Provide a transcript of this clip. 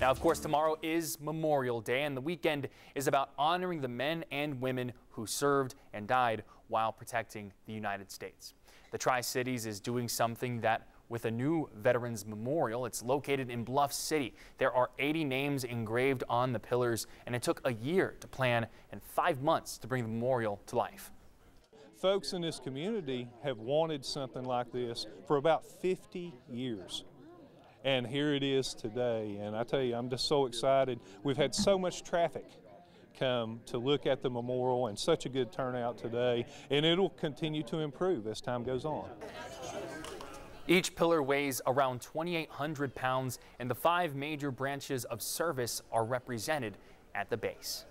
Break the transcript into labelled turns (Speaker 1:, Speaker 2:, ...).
Speaker 1: Now, of course, tomorrow is Memorial Day, and the weekend is about honoring the men and women who served and died while protecting the United States. The Tri Cities is doing something that with a new Veterans Memorial. It's located in Bluff City. There are 80 names engraved on the pillars, and it took a year to plan and five months to bring the memorial to life.
Speaker 2: Folks in this community have wanted something like this for about 50 years. And here it is today. And I tell you, I'm just so excited. We've had so much traffic come to look at the memorial and such a good turnout today. And it'll continue to improve as time goes on.
Speaker 1: Each pillar weighs around 2,800 pounds, and the five major branches of service are represented at the base.